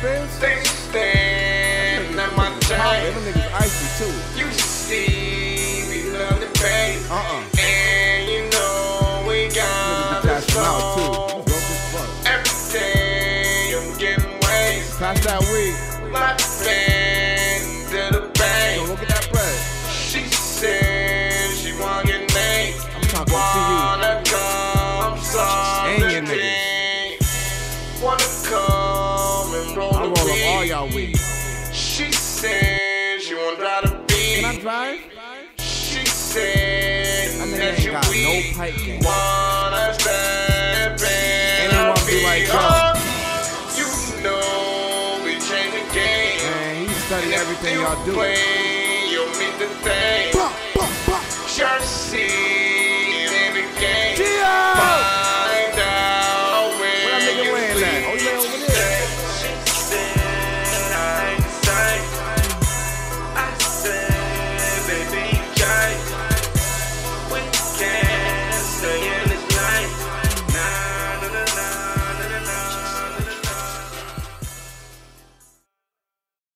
fans? They stand at my time. Them niggas icy too. You see, we love the bay. Uh uh. And you know we got the flow. Every day I'm getting wasted. Pass that weed. My roll I up all y'all weed. She said she want to drive the beat. Can I drive? She said That nigga that you got no pipe game. Wanna step in And wanna be like. Oh, You know we change the game. Man, he study everything y'all do. Play, you'll meet the thing. Bah, bah, bah. Jersey